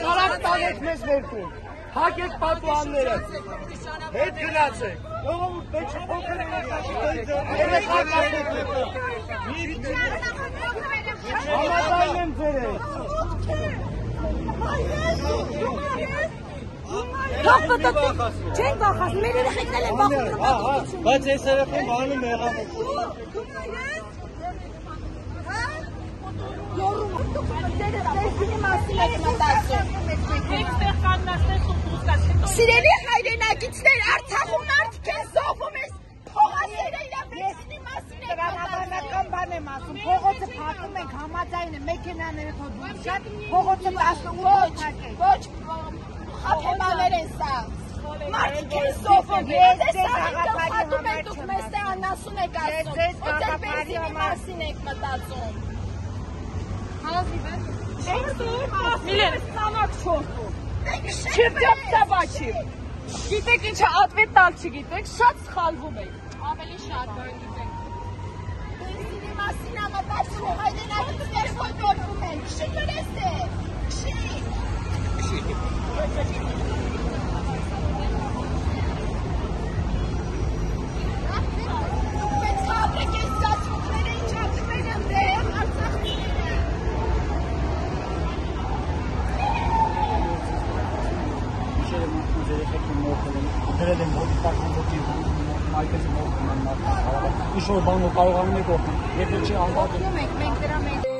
Կարակ տանեք մեզ ներքուն։ Հակեք պատուանները։ Հետ գնացեք։ Ժողովուրդ մեջ փոքր Համաձայն եմ ձեր Թող պատտի։ Չեն բախած, մեր երեխեքն են բախում։ Բայց այս երեխան բանում եղավ։ Սիրելի հայրենակիցներ, Արցախում մարդիկ են զոհվում ես. Փողասերը իր բենզինի մասին է Տրամաբանական բան եմ ասում, փողոցը փակում ենք համաձայն է, մեքենաները թողնում շատ, փողոցը 18 փակ է։ Ոչ, խաթեմաներ են սա։ Մարդիկ են զոհվում, ես ձեզ սա գաղափարի հատում համար եք դուք մեզ անասուն եք ասում։ գաղափարի բենզինի մասին եք մտածում։ Միլեն, նամակ չորտու։ Չիպ տաբաչի։ Գիտեք ինչա ատվետ տալ չգիտեք, շատ սխալվում եք։ Ավելի շատ բան գիտեք։ Բենզինի մասին ա մտածում, հայրենակիցներ խոյտորվում են։ Քշի գրես է։ Քշի։ Բայց դրել են ոդի տակնոկի այդպես մոտ մնալ։ Ինչ որ բան կարողանում եք օգնել։ Եթե չի անվագ Մենք մենք դրա մեջ